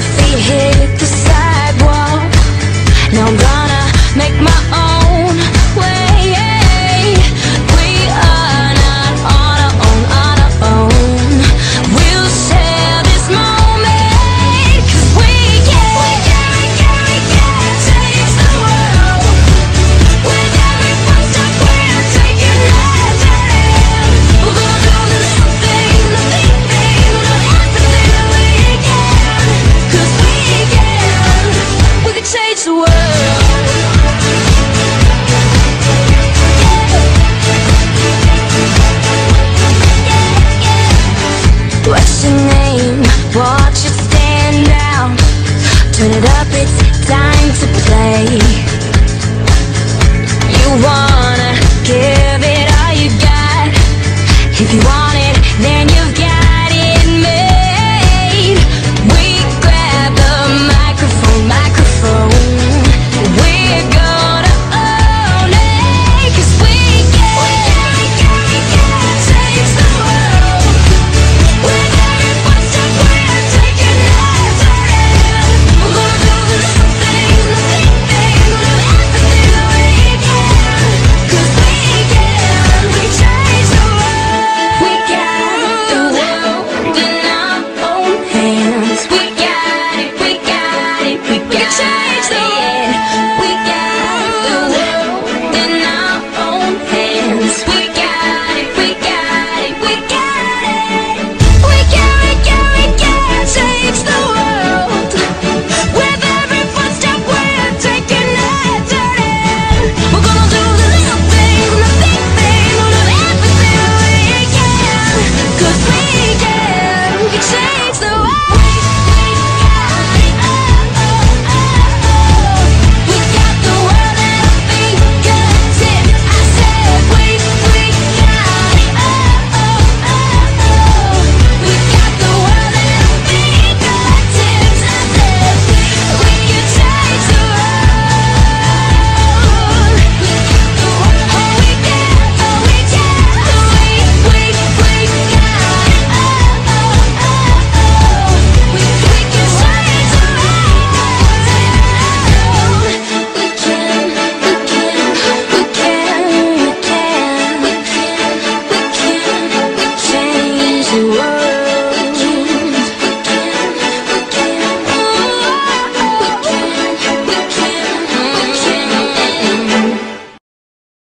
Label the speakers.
Speaker 1: feet hit What's